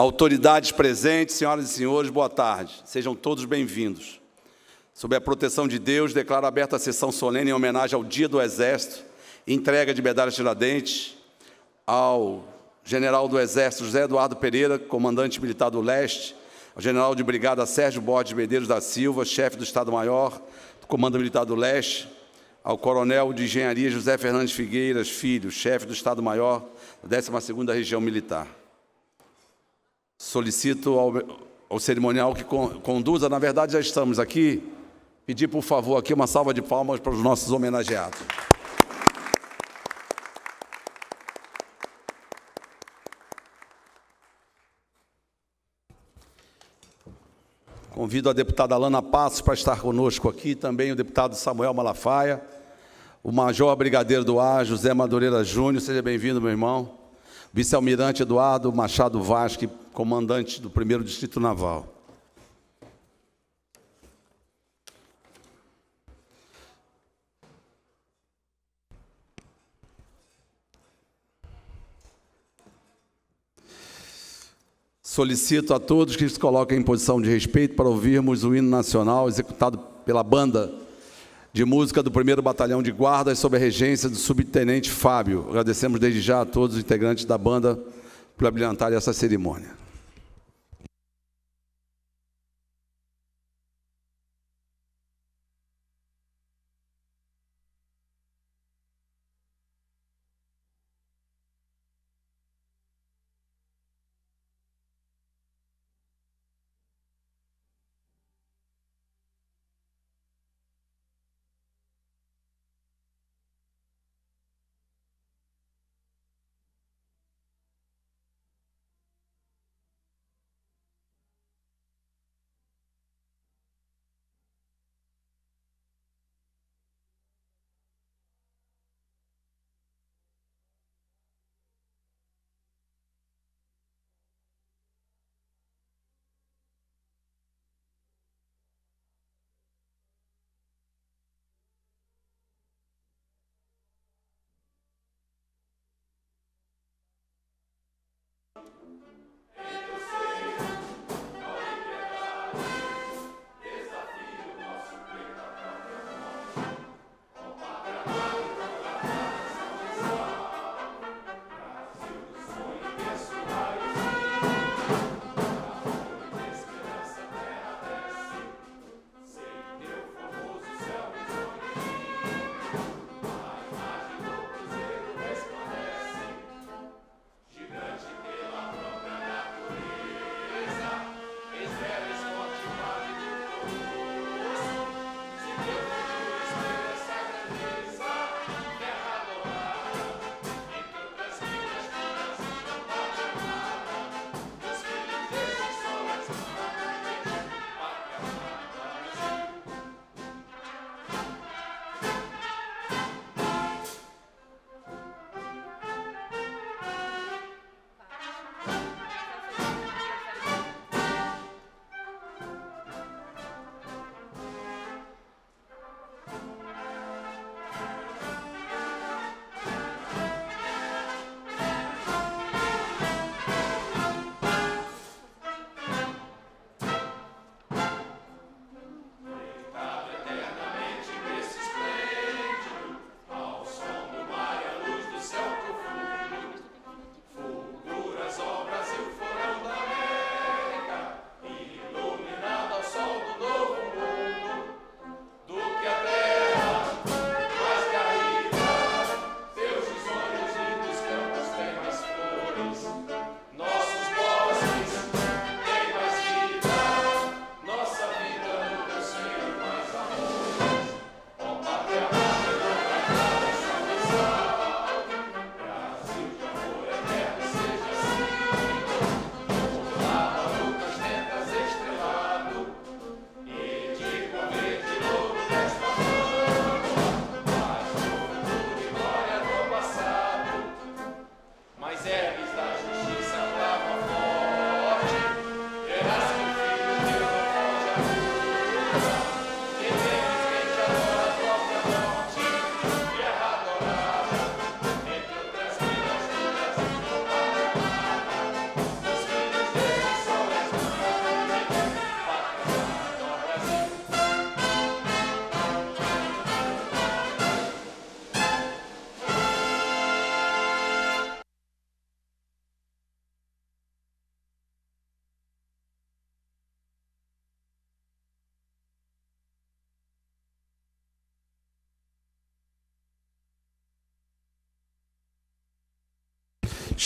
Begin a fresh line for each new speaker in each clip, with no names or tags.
Autoridades presentes, senhoras e senhores, boa tarde. Sejam todos bem-vindos. Sob a proteção de Deus, declaro aberta a sessão solene em homenagem ao Dia do Exército, entrega de medalhas Tiradentes ao general do Exército José Eduardo Pereira, comandante militar do Leste, ao general de brigada Sérgio Borges Medeiros da Silva, chefe do Estado-Maior do Comando Militar do Leste, ao coronel de engenharia José Fernandes Figueiras Filho, chefe do Estado-Maior da 12ª Região Militar. Solicito ao, ao cerimonial que conduza, na verdade já estamos aqui, pedir por favor aqui uma salva de palmas para os nossos homenageados. Convido a deputada Alana Passos para estar conosco aqui, também o deputado Samuel Malafaia, o Major Brigadeiro do Ar, José Madureira Júnior, seja bem-vindo, meu irmão. Vice-Almirante Eduardo Machado Vasque, comandante do 1 Distrito Naval. Solicito a todos que se coloquem em posição de respeito para ouvirmos o hino nacional executado pela banda de música do 1 Batalhão de Guardas sob a regência do subtenente Fábio. Agradecemos desde já a todos os integrantes da banda por abrilhantar essa cerimônia. Bye.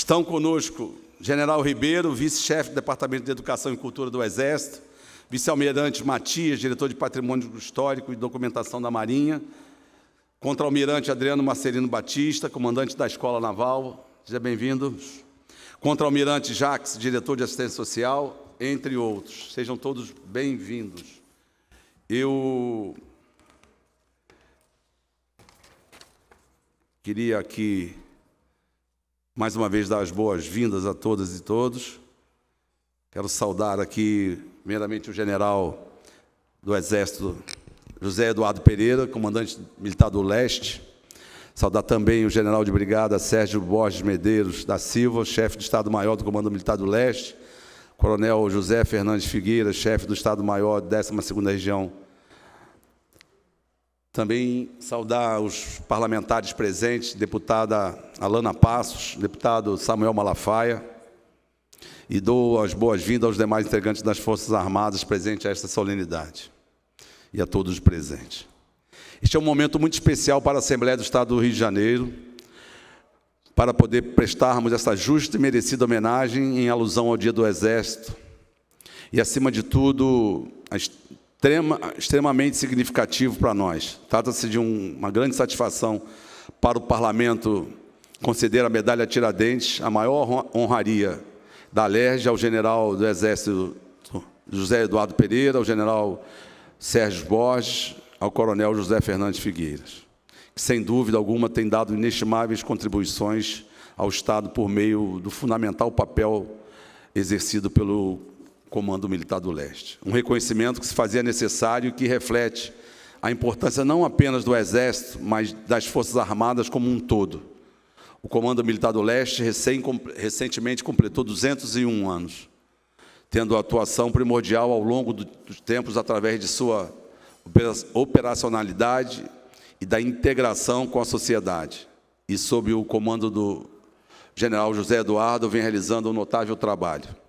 Estão conosco General Ribeiro, vice-chefe do Departamento de Educação e Cultura do Exército, vice-almirante Matias, diretor de Patrimônio Histórico e Documentação da Marinha, contra-almirante Adriano Marcelino Batista, comandante da Escola Naval, seja bem-vindo. Contra-almirante Jacques, diretor de Assistência Social, entre outros. Sejam todos bem-vindos. Eu queria aqui mais uma vez dar as boas-vindas a todas e todos. Quero saudar aqui, primeiramente, o general do Exército, José Eduardo Pereira, comandante militar do Leste. Saudar também o general de brigada Sérgio Borges Medeiros da Silva, chefe do Estado-Maior do Comando Militar do Leste. Coronel José Fernandes Figueira, chefe do Estado-Maior, 12ª Região também saudar os parlamentares presentes, deputada Alana Passos, deputado Samuel Malafaia, e dou as boas-vindas aos demais integrantes das Forças Armadas presentes a esta solenidade. E a todos os presentes. Este é um momento muito especial para a Assembleia do Estado do Rio de Janeiro, para poder prestarmos essa justa e merecida homenagem em alusão ao Dia do Exército. E, acima de tudo, a extrema, extremamente significativo para nós. Trata-se de um, uma grande satisfação para o Parlamento conceder a medalha Tiradentes, a maior honraria da LERJ ao general do Exército José Eduardo Pereira, ao general Sérgio Borges, ao coronel José Fernandes Figueiras, que sem dúvida alguma tem dado inestimáveis contribuições ao Estado por meio do fundamental papel exercido pelo Comando Militar do Leste. Um reconhecimento que se fazia necessário e que reflete a importância não apenas do Exército, mas das Forças Armadas como um todo. O Comando Militar do Leste recém, recentemente completou 201 anos, tendo atuação primordial ao longo dos tempos através de sua operacionalidade e da integração com a sociedade. E sob o comando do general José Eduardo, vem realizando um notável trabalho.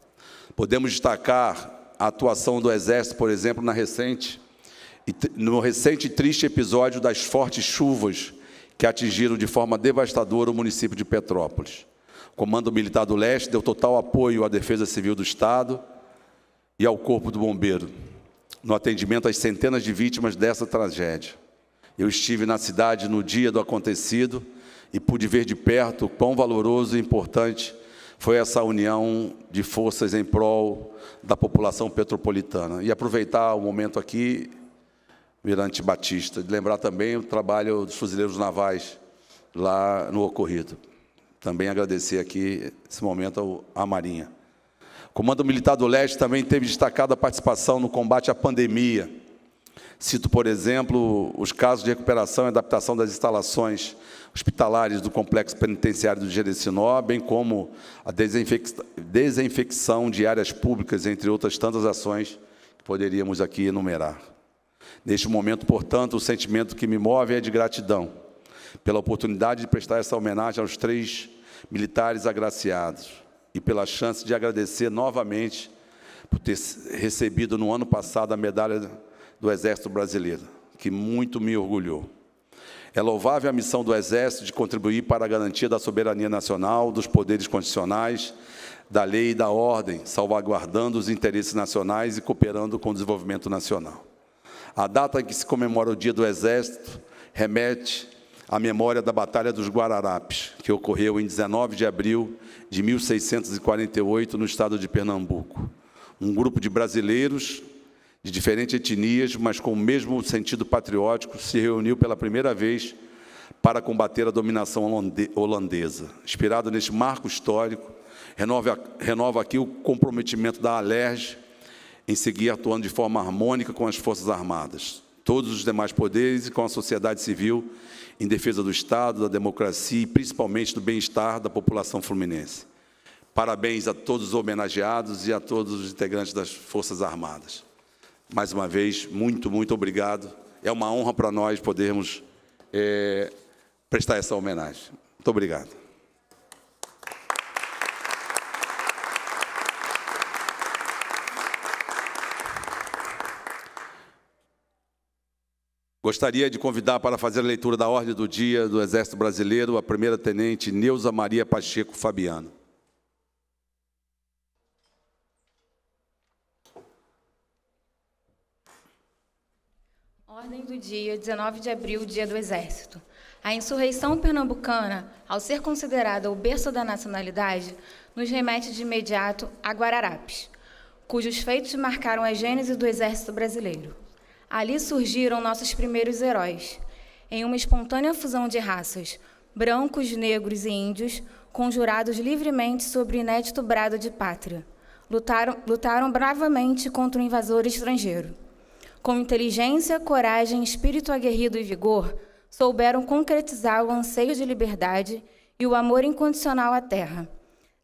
Podemos destacar a atuação do Exército, por exemplo, na recente, no recente e triste episódio das fortes chuvas que atingiram de forma devastadora o município de Petrópolis. O Comando Militar do Leste deu total apoio à Defesa Civil do Estado e ao Corpo do Bombeiro, no atendimento às centenas de vítimas dessa tragédia. Eu estive na cidade no dia do acontecido e pude ver de perto quão valoroso e importante foi essa união de forças em prol da população petropolitana. E aproveitar o momento aqui, Mirante Batista, de lembrar também o trabalho dos fuzileiros navais lá no ocorrido. Também agradecer aqui, esse momento, à Marinha. O Comando Militar do Leste também teve destacada participação no combate à pandemia. Cito, por exemplo, os casos de recuperação e adaptação das instalações hospitalares do Complexo Penitenciário do Jerecinó, bem como a desinfecção de áreas públicas, entre outras tantas ações que poderíamos aqui enumerar. Neste momento, portanto, o sentimento que me move é de gratidão pela oportunidade de prestar essa homenagem aos três militares agraciados e pela chance de agradecer novamente por ter recebido no ano passado a medalha do Exército Brasileiro, que muito me orgulhou. É louvável a missão do Exército de contribuir para a garantia da soberania nacional, dos poderes constitucionais, da lei e da ordem, salvaguardando os interesses nacionais e cooperando com o desenvolvimento nacional. A data em que se comemora o Dia do Exército remete à memória da Batalha dos Guararapes, que ocorreu em 19 de abril de 1648 no estado de Pernambuco. Um grupo de brasileiros de diferentes etnias, mas com o mesmo sentido patriótico, se reuniu pela primeira vez para combater a dominação holandesa. Inspirado neste marco histórico, renova, aqui o comprometimento da Alerj em seguir atuando de forma harmônica com as Forças Armadas, todos os demais poderes e com a sociedade civil em defesa do Estado, da democracia e principalmente do bem-estar da população fluminense. Parabéns a todos os homenageados e a todos os integrantes das Forças Armadas. Mais uma vez, muito, muito obrigado. É uma honra para nós podermos é, prestar essa homenagem. Muito obrigado. Gostaria de convidar para fazer a leitura da ordem do dia do Exército Brasileiro a primeira-tenente Neuza Maria Pacheco Fabiano.
Ordem do dia, 19 de abril, Dia do Exército. A insurreição pernambucana, ao ser considerada o berço da nacionalidade, nos remete de imediato a Guararapes, cujos feitos marcaram a gênese do Exército Brasileiro. Ali surgiram nossos primeiros heróis, em uma espontânea fusão de raças, brancos, negros e índios, conjurados livremente sobre o inédito brado de pátria. Lutaram, lutaram bravamente contra o invasor estrangeiro. Com inteligência, coragem, espírito aguerrido e vigor, souberam concretizar o anseio de liberdade e o amor incondicional à terra.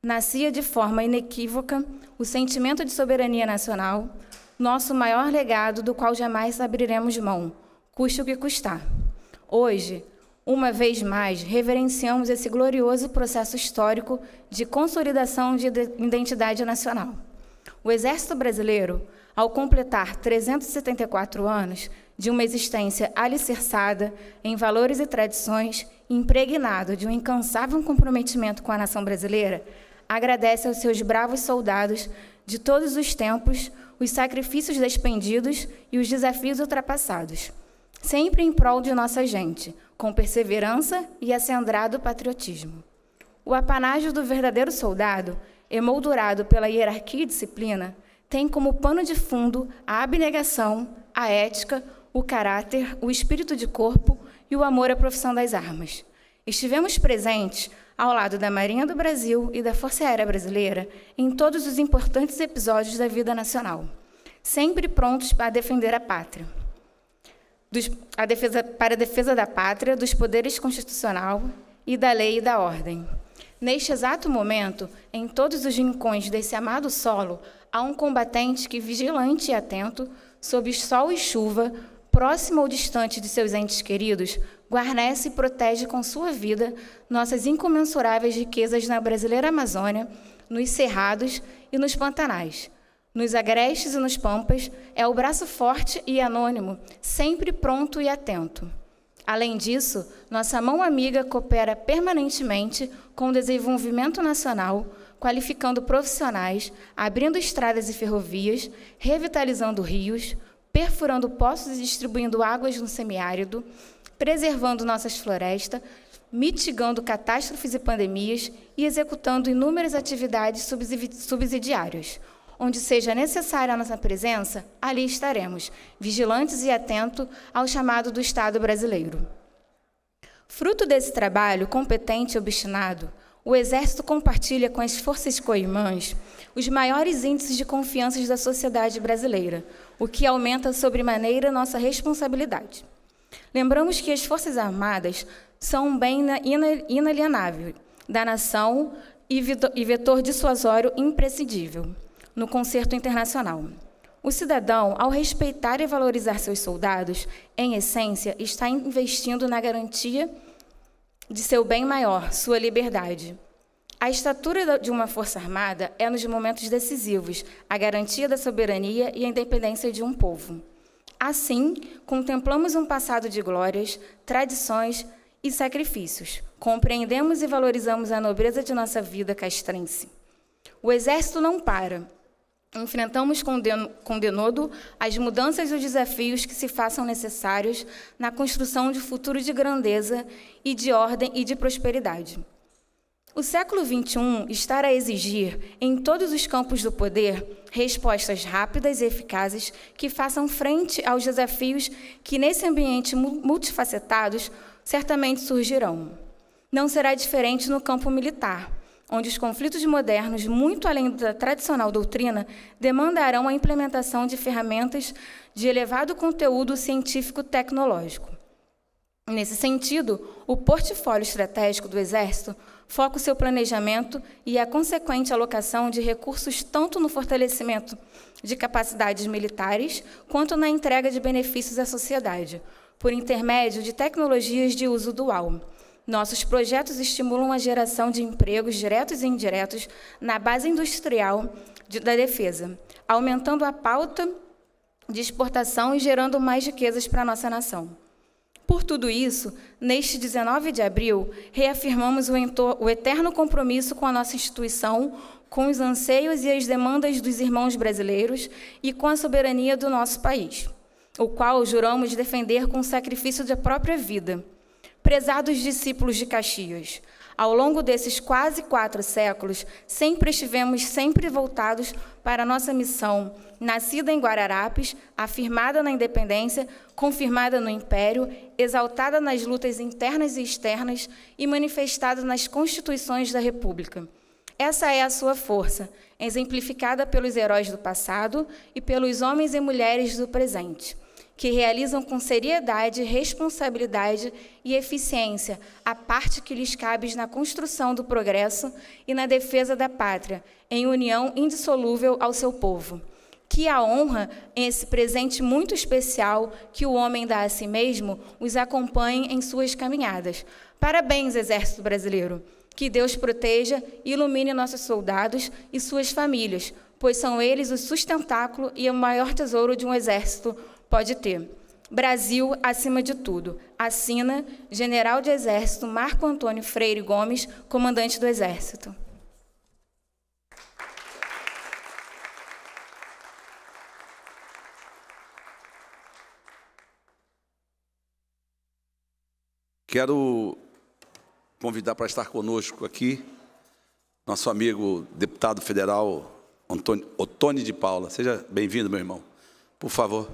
Nascia de forma inequívoca o sentimento de soberania nacional, nosso maior legado do qual jamais abriremos mão, custe o que custar. Hoje, uma vez mais, reverenciamos esse glorioso processo histórico de consolidação de identidade nacional. O Exército Brasileiro, ao completar 374 anos de uma existência alicerçada em valores e tradições, impregnado de um incansável comprometimento com a nação brasileira, agradece aos seus bravos soldados de todos os tempos os sacrifícios despendidos e os desafios ultrapassados, sempre em prol de nossa gente, com perseverança e acendrado patriotismo. O apanágio do verdadeiro soldado, emoldurado pela hierarquia e disciplina, tem como pano de fundo a abnegação, a ética, o caráter, o espírito de corpo e o amor à profissão das armas. Estivemos presentes ao lado da Marinha do Brasil e da Força Aérea Brasileira em todos os importantes episódios da vida nacional, sempre prontos para defender a pátria. Dos, a defesa, para a defesa da pátria, dos poderes constitucional e da lei e da ordem. Neste exato momento, em todos os rincões desse amado solo, há um combatente que, vigilante e atento, sob sol e chuva, próximo ou distante de seus entes queridos, guarnece e protege com sua vida nossas incomensuráveis riquezas na brasileira Amazônia, nos cerrados e nos pantanais. Nos agrestes e nos pampas, é o braço forte e anônimo, sempre pronto e atento. Além disso, nossa mão amiga coopera permanentemente com o desenvolvimento nacional, qualificando profissionais, abrindo estradas e ferrovias, revitalizando rios, perfurando poços e distribuindo águas no semiárido, preservando nossas florestas, mitigando catástrofes e pandemias e executando inúmeras atividades subsidiárias. Onde seja necessária a nossa presença, ali estaremos, vigilantes e atentos ao chamado do Estado brasileiro. Fruto desse trabalho competente e obstinado, o Exército compartilha com as forças coimãs os maiores índices de confiança da sociedade brasileira, o que aumenta sobremaneira nossa responsabilidade. Lembramos que as Forças Armadas são um bem inalienável da nação e vetor dissuasório imprescindível no concerto internacional. O cidadão, ao respeitar e valorizar seus soldados, em essência, está investindo na garantia de seu bem maior, sua liberdade. A estatura de uma força armada é nos momentos decisivos a garantia da soberania e a independência de um povo. Assim, contemplamos um passado de glórias, tradições e sacrifícios. Compreendemos e valorizamos a nobreza de nossa vida castrense. O exército não para. Enfrentamos com denodo as mudanças e os desafios que se façam necessários na construção de futuro de grandeza e de ordem e de prosperidade. O século XXI está a exigir, em todos os campos do poder, respostas rápidas e eficazes que façam frente aos desafios que, nesse ambiente multifacetados, certamente surgirão. Não será diferente no campo militar, onde os conflitos modernos, muito além da tradicional doutrina, demandarão a implementação de ferramentas de elevado conteúdo científico-tecnológico. Nesse sentido, o portfólio estratégico do Exército foca o seu planejamento e a consequente alocação de recursos tanto no fortalecimento de capacidades militares quanto na entrega de benefícios à sociedade, por intermédio de tecnologias de uso dual. Nossos projetos estimulam a geração de empregos diretos e indiretos na base industrial da defesa, aumentando a pauta de exportação e gerando mais riquezas para a nossa nação. Por tudo isso, neste 19 de abril, reafirmamos o eterno compromisso com a nossa instituição, com os anseios e as demandas dos irmãos brasileiros e com a soberania do nosso país, o qual juramos defender com o sacrifício da própria vida. Prezados discípulos de Caxias, ao longo desses quase quatro séculos, sempre estivemos sempre voltados para a nossa missão, nascida em Guararapes, afirmada na independência, confirmada no Império, exaltada nas lutas internas e externas e manifestada nas constituições da República. Essa é a sua força, exemplificada pelos heróis do passado e pelos homens e mulheres do presente que realizam com seriedade, responsabilidade e eficiência a parte que lhes cabe na construção do progresso e na defesa da pátria, em união indissolúvel ao seu povo. Que a honra, esse presente muito especial que o homem dá a si mesmo, os acompanhe em suas caminhadas. Parabéns, Exército Brasileiro! Que Deus proteja e ilumine nossos soldados e suas famílias, pois são eles o sustentáculo e o maior tesouro de um exército pode ter. Brasil acima de tudo. Assina General de Exército Marco Antônio Freire Gomes, comandante do Exército.
Quero convidar para estar conosco aqui nosso amigo deputado federal Antônio, Otone de Paula. Seja bem-vindo, meu irmão. Por favor.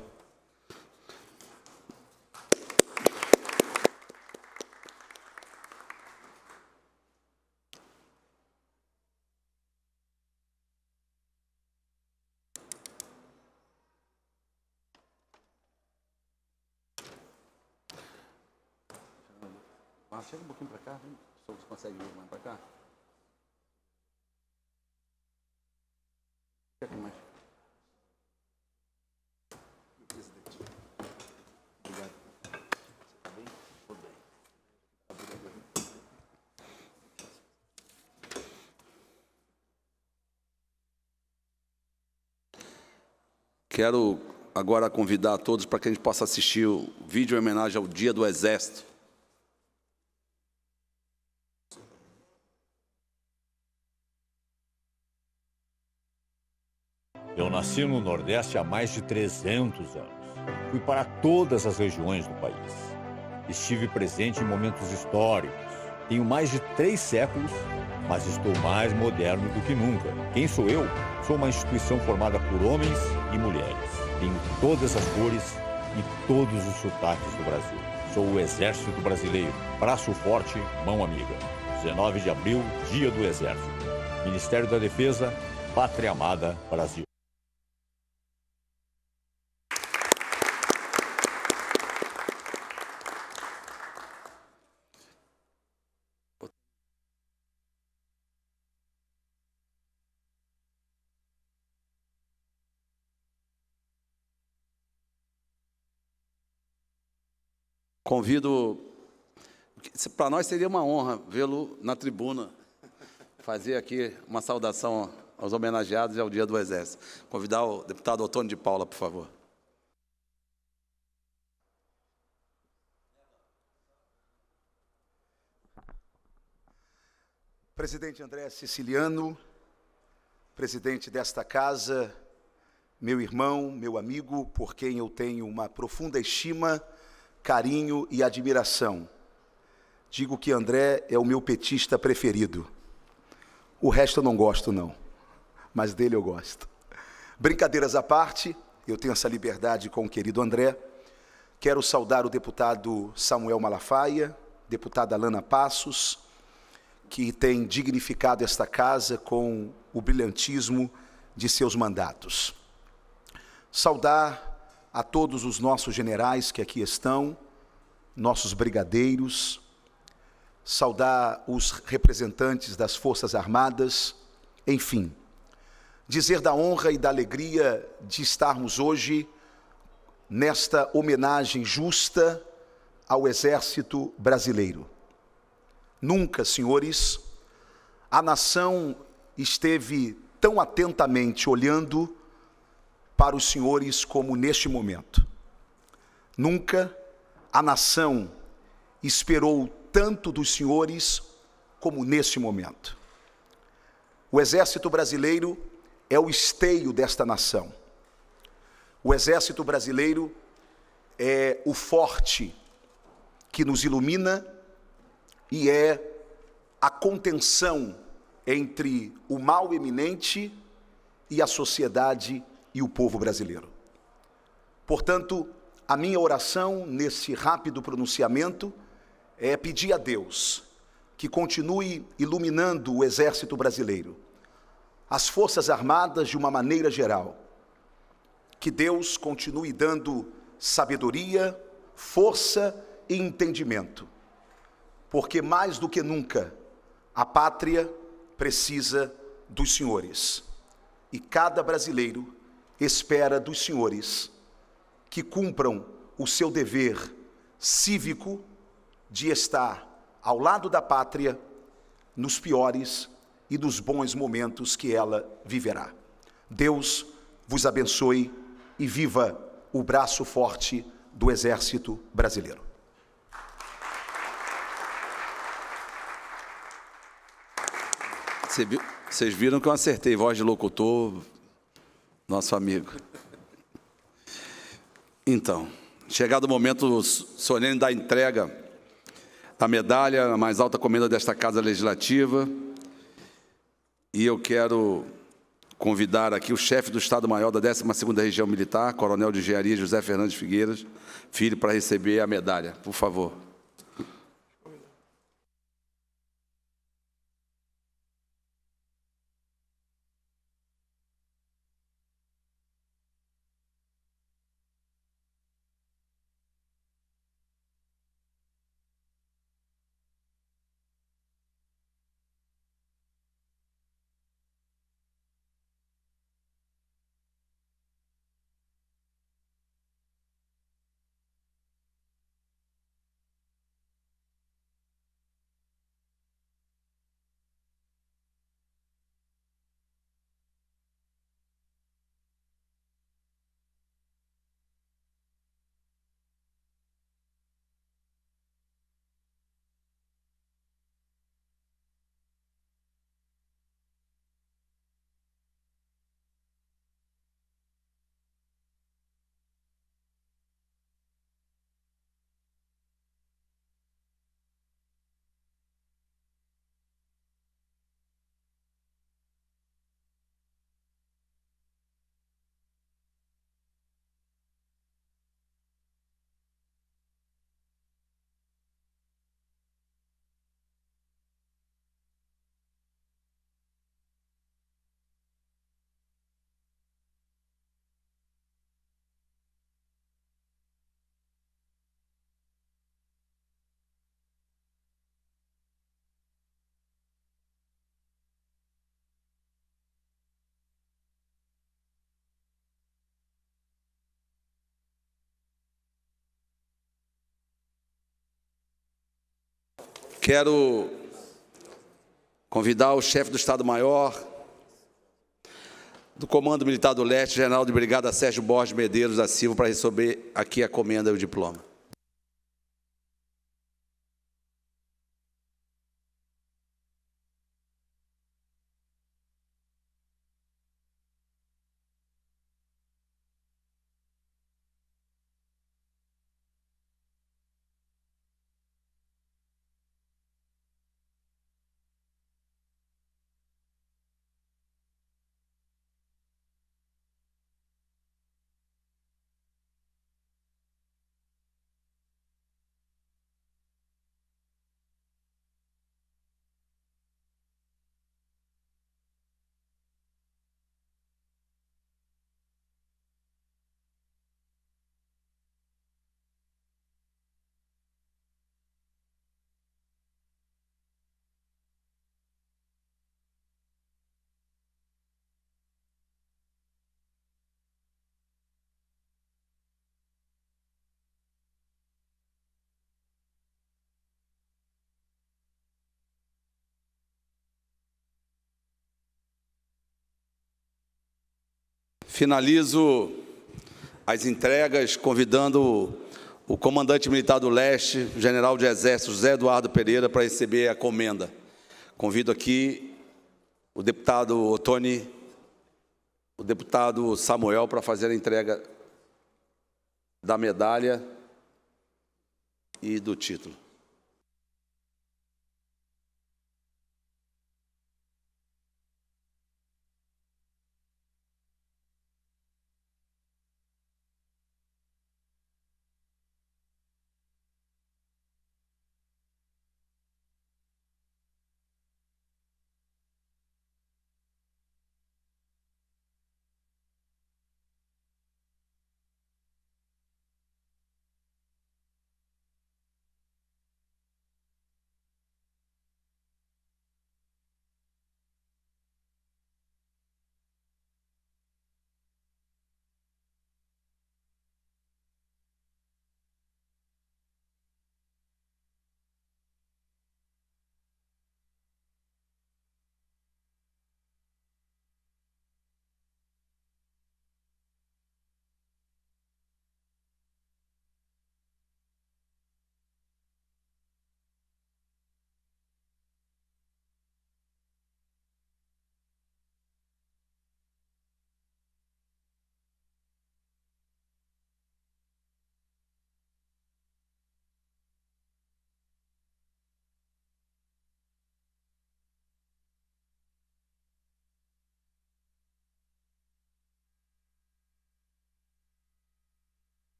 chega um pouquinho para cá, se você consegue vir mais para cá. Fica aqui mais. Presidente. Obrigado. Você está bem? Estou bem. Quero agora convidar todos para que a gente possa assistir o vídeo em homenagem ao Dia do Exército.
Eu nasci no Nordeste há mais de 300 anos. Fui para todas as regiões do país. Estive presente em momentos históricos. Tenho mais de três séculos, mas estou mais moderno do que nunca. Quem sou eu? Sou uma instituição formada por homens e mulheres. Tenho todas as cores e todos os sotaques do Brasil. Sou o Exército Brasileiro. Braço forte, mão amiga. 19 de abril, Dia do Exército. Ministério da Defesa, Pátria Amada, Brasil.
Convido, para nós seria uma honra vê-lo na tribuna, fazer aqui uma saudação aos homenageados e ao Dia do Exército. Convidar o deputado Otônio de Paula, por favor.
Presidente André Siciliano, presidente desta casa, meu irmão, meu amigo, por quem eu tenho uma profunda estima carinho e admiração. Digo que André é o meu petista preferido. O resto eu não gosto, não, mas dele eu gosto. Brincadeiras à parte, eu tenho essa liberdade com o querido André. Quero saudar o deputado Samuel Malafaia, deputada Lana Passos, que tem dignificado esta casa com o brilhantismo de seus mandatos. Saudar a todos os nossos generais que aqui estão, nossos brigadeiros, saudar os representantes das Forças Armadas, enfim, dizer da honra e da alegria de estarmos hoje nesta homenagem justa ao Exército Brasileiro. Nunca, senhores, a nação esteve tão atentamente olhando para os senhores como neste momento. Nunca a nação esperou tanto dos senhores como neste momento. O exército brasileiro é o esteio desta nação. O exército brasileiro é o forte que nos ilumina e é a contenção entre o mal eminente e a sociedade e o povo brasileiro. Portanto, a minha oração nesse rápido pronunciamento é pedir a Deus que continue iluminando o exército brasileiro, as forças armadas de uma maneira geral. Que Deus continue dando sabedoria, força e entendimento, porque mais do que nunca a pátria precisa dos senhores e cada brasileiro espera dos senhores que cumpram o seu dever cívico de estar ao lado da pátria nos piores e nos bons momentos que ela viverá. Deus vos abençoe e viva o braço forte do Exército Brasileiro.
Vocês viram que eu acertei voz de locutor, nosso amigo. Então, chegado o momento solene da entrega da medalha, a mais alta comenda desta Casa Legislativa, e eu quero convidar aqui o chefe do Estado-Maior da 12ª Região Militar, Coronel de Engenharia José Fernandes Figueiras, filho, para receber a medalha. Por favor. Quero convidar o chefe do Estado-Maior do Comando Militar do Leste, General de Brigada Sérgio Borges Medeiros da Silva, para receber aqui a comenda e o diploma. Finalizo as entregas convidando o comandante militar do leste, general de exército José Eduardo Pereira, para receber a comenda. Convido aqui o deputado Otoni, o deputado Samuel, para fazer a entrega da medalha e do título.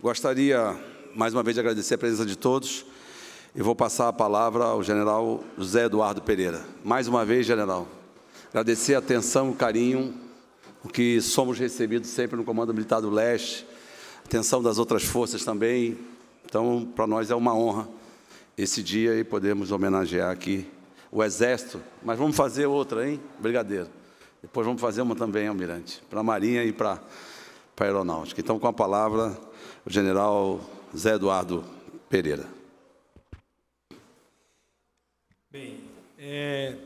Gostaria, mais uma vez, de agradecer a presença de todos e vou passar a palavra ao general José Eduardo Pereira. Mais uma vez, general, agradecer a atenção, o carinho, o que somos recebidos sempre no Comando Militar do Leste, atenção das outras forças também. Então, para nós é uma honra esse dia e podemos homenagear aqui o Exército, mas vamos fazer outra, hein? Brigadeiro. Depois vamos fazer uma também, Almirante, para a Marinha e para a Aeronáutica. Então, com a palavra, o general Zé Eduardo Pereira.
Bem, é,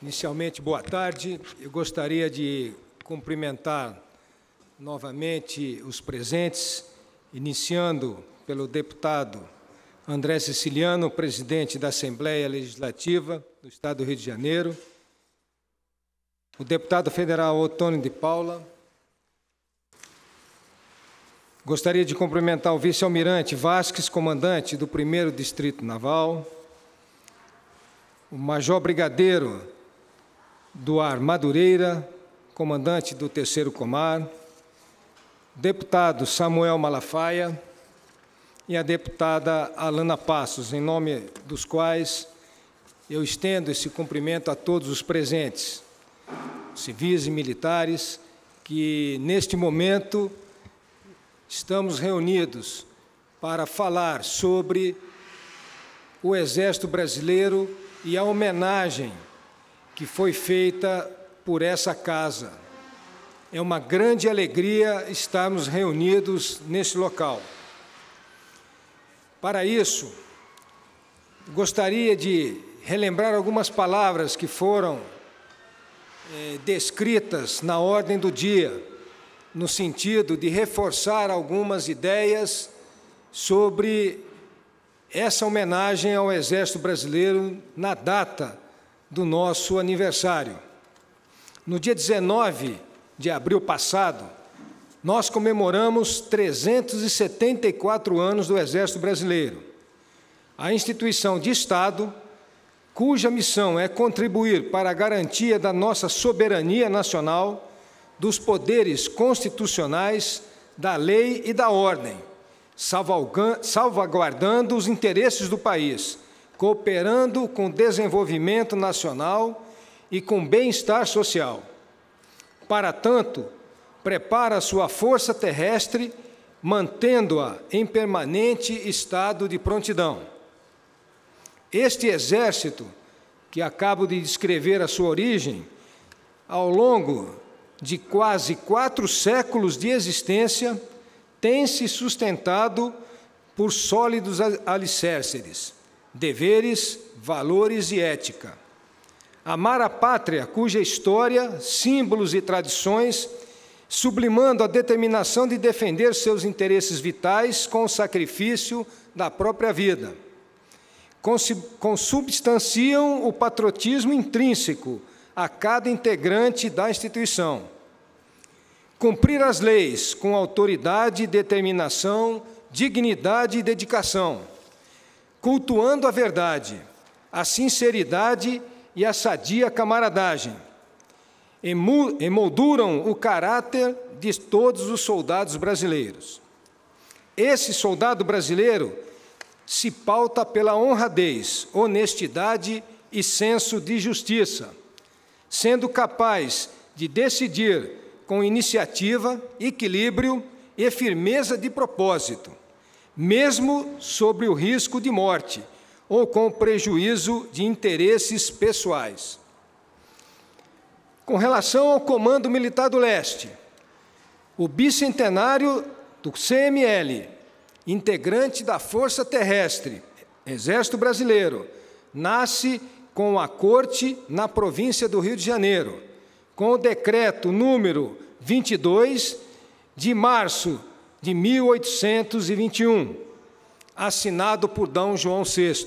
inicialmente, boa tarde. Eu gostaria de cumprimentar novamente os presentes, iniciando pelo deputado André Siciliano, presidente da Assembleia Legislativa do Estado do Rio de Janeiro, o deputado federal Otônio de Paula, Gostaria de cumprimentar o vice-almirante Vasques, comandante do 1 Distrito Naval, o major brigadeiro do Ar Madureira, comandante do 3 Comar, deputado Samuel Malafaia e a deputada Alana Passos, em nome dos quais eu estendo esse cumprimento a todos os presentes, civis e militares, que neste momento estamos reunidos para falar sobre o Exército Brasileiro e a homenagem que foi feita por essa casa. É uma grande alegria estarmos reunidos nesse local. Para isso, gostaria de relembrar algumas palavras que foram eh, descritas na ordem do dia no sentido de reforçar algumas ideias sobre essa homenagem ao Exército Brasileiro na data do nosso aniversário. No dia 19 de abril passado, nós comemoramos 374 anos do Exército Brasileiro, a instituição de Estado cuja missão é contribuir para a garantia da nossa soberania nacional dos poderes constitucionais, da lei e da ordem, salvaguardando os interesses do país, cooperando com o desenvolvimento nacional e com bem-estar social. Para tanto, prepara sua força terrestre, mantendo-a em permanente estado de prontidão. Este exército, que acabo de descrever a sua origem, ao longo de quase quatro séculos de existência, tem se sustentado por sólidos alicerces, deveres, valores e ética. Amar a pátria, cuja história, símbolos e tradições, sublimando a determinação de defender seus interesses vitais com o sacrifício da própria vida. Consubstanciam o patriotismo intrínseco a cada integrante da instituição. Cumprir as leis com autoridade, determinação, dignidade e dedicação, cultuando a verdade, a sinceridade e a sadia camaradagem. Emolduram o caráter de todos os soldados brasileiros. Esse soldado brasileiro se pauta pela honradez, honestidade e senso de justiça, sendo capaz de decidir com iniciativa, equilíbrio e firmeza de propósito, mesmo sobre o risco de morte ou com prejuízo de interesses pessoais. Com relação ao Comando Militar do Leste, o bicentenário do CML, integrante da Força Terrestre, Exército Brasileiro, nasce com a Corte na província do Rio de Janeiro, com o decreto número 22 de março de 1821 assinado por D. João VI.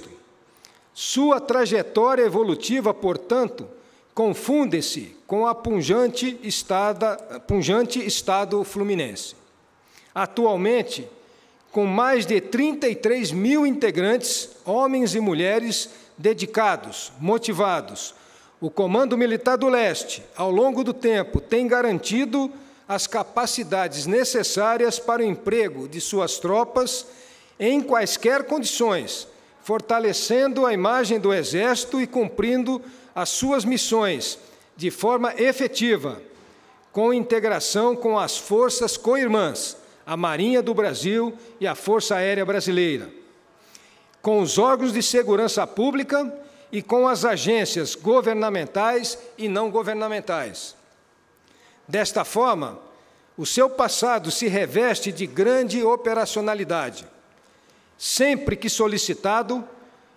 Sua trajetória evolutiva, portanto, confunde-se com a punjante, estada, punjante Estado fluminense. Atualmente, com mais de 33 mil integrantes, homens e mulheres dedicados, motivados, o Comando Militar do Leste, ao longo do tempo, tem garantido as capacidades necessárias para o emprego de suas tropas em quaisquer condições, fortalecendo a imagem do Exército e cumprindo as suas missões de forma efetiva, com integração com as forças co-irmãs, a Marinha do Brasil e a Força Aérea Brasileira, com os órgãos de segurança pública e com as agências governamentais e não governamentais. Desta forma, o seu passado se reveste de grande operacionalidade sempre que solicitado,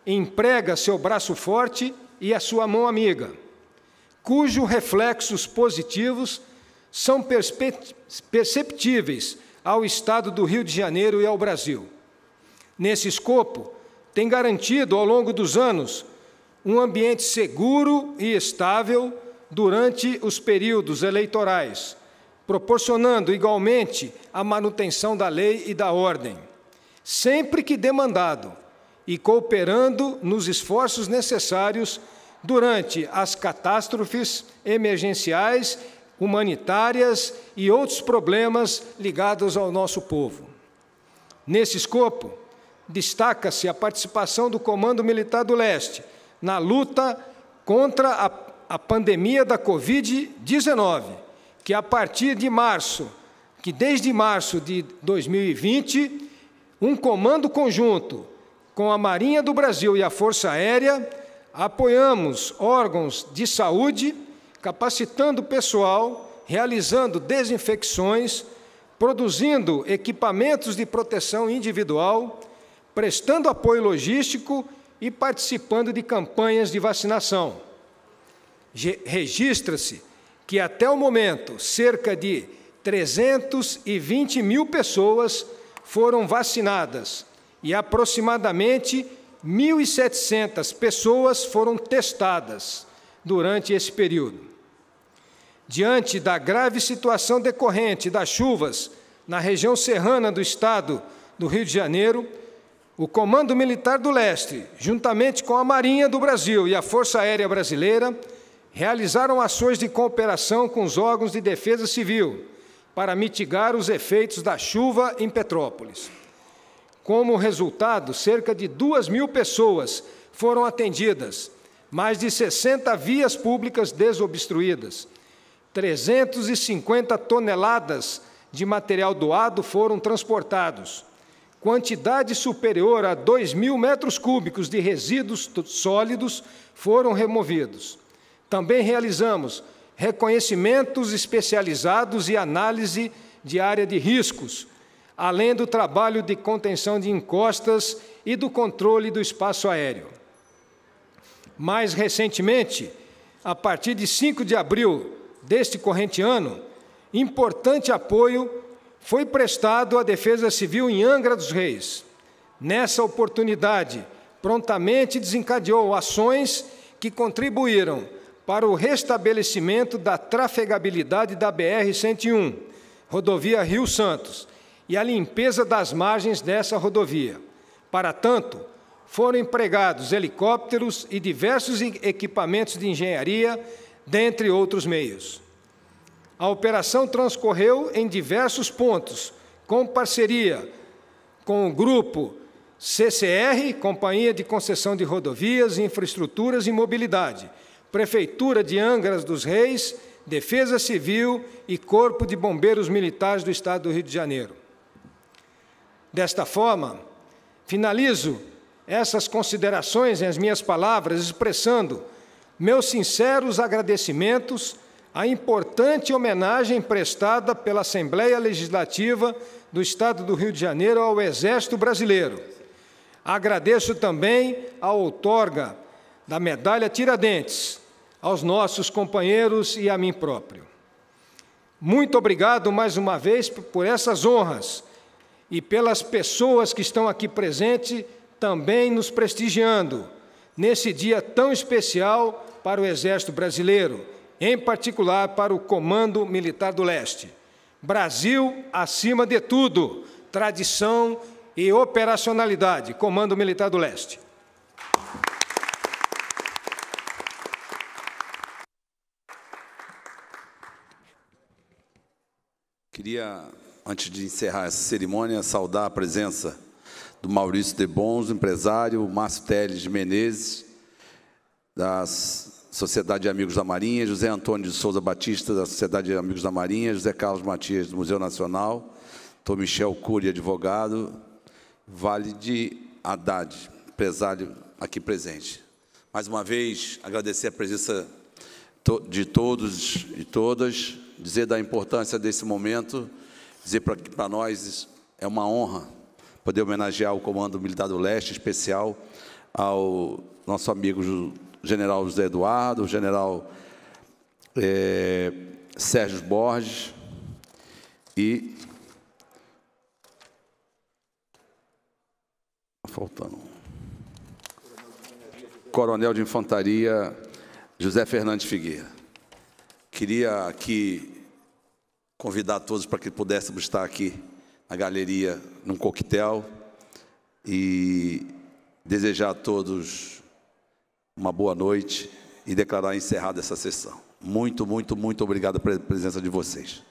emprega seu braço forte e a sua mão amiga, cujos reflexos positivos são perceptíveis ao Estado do Rio de Janeiro e ao Brasil. Nesse escopo, tem garantido ao longo dos anos um ambiente seguro e estável durante os períodos eleitorais, proporcionando igualmente a manutenção da lei e da ordem sempre que demandado, e cooperando nos esforços necessários durante as catástrofes emergenciais, humanitárias e outros problemas ligados ao nosso povo. Nesse escopo, destaca-se a participação do Comando Militar do Leste na luta contra a, a pandemia da Covid-19, que a partir de março, que desde março de 2020 um comando conjunto com a Marinha do Brasil e a Força Aérea, apoiamos órgãos de saúde, capacitando o pessoal, realizando desinfecções, produzindo equipamentos de proteção individual, prestando apoio logístico e participando de campanhas de vacinação. Registra-se que, até o momento, cerca de 320 mil pessoas foram vacinadas e aproximadamente 1.700 pessoas foram testadas durante esse período. Diante da grave situação decorrente das chuvas na região serrana do estado do Rio de Janeiro, o Comando Militar do Leste, juntamente com a Marinha do Brasil e a Força Aérea Brasileira, realizaram ações de cooperação com os órgãos de defesa civil para mitigar os efeitos da chuva em Petrópolis. Como resultado, cerca de 2 mil pessoas foram atendidas, mais de 60 vias públicas desobstruídas, 350 toneladas de material doado foram transportados, quantidade superior a 2 mil metros cúbicos de resíduos sólidos foram removidos. Também realizamos reconhecimentos especializados e análise de área de riscos, além do trabalho de contenção de encostas e do controle do espaço aéreo. Mais recentemente, a partir de 5 de abril deste corrente ano, importante apoio foi prestado à Defesa Civil em Angra dos Reis. Nessa oportunidade, prontamente desencadeou ações que contribuíram para o restabelecimento da trafegabilidade da BR-101, rodovia Rio Santos, e a limpeza das margens dessa rodovia. Para tanto, foram empregados helicópteros e diversos equipamentos de engenharia, dentre outros meios. A operação transcorreu em diversos pontos, com parceria com o grupo CCR, Companhia de Concessão de Rodovias, Infraestruturas e Mobilidade, Prefeitura de Angra dos Reis, Defesa Civil e Corpo de Bombeiros Militares do Estado do Rio de Janeiro. Desta forma, finalizo essas considerações em as minhas palavras, expressando meus sinceros agradecimentos à importante homenagem prestada pela Assembleia Legislativa do Estado do Rio de Janeiro ao Exército Brasileiro Agradeço também a outorga da medalha Tiradentes aos nossos companheiros e a mim próprio. Muito obrigado mais uma vez por essas honras e pelas pessoas que estão aqui presentes também nos prestigiando nesse dia tão especial para o Exército Brasileiro, em particular para o Comando Militar do Leste. Brasil acima de tudo, tradição e operacionalidade, Comando Militar do Leste.
Queria, antes de encerrar essa cerimônia, saudar a presença do Maurício de Bons, empresário, Márcio Teles de Menezes, da Sociedade de Amigos da Marinha, José Antônio de Souza Batista, da Sociedade de Amigos da Marinha, José Carlos Matias, do Museu Nacional, Tom Michel Cury, advogado, Vale de Haddad, empresário aqui presente. Mais uma vez, agradecer a presença de todos e todas, dizer da importância desse momento, dizer para nós é uma honra poder homenagear o Comando Militar do Leste, especial ao nosso amigo General José Eduardo, o General é, Sérgio Borges e faltando. Coronel de Infantaria José Fernandes Figueira. Queria aqui convidar todos para que pudéssemos estar aqui na galeria num coquetel e desejar a todos uma boa noite e declarar encerrada essa sessão. Muito, muito, muito obrigado pela presença de vocês.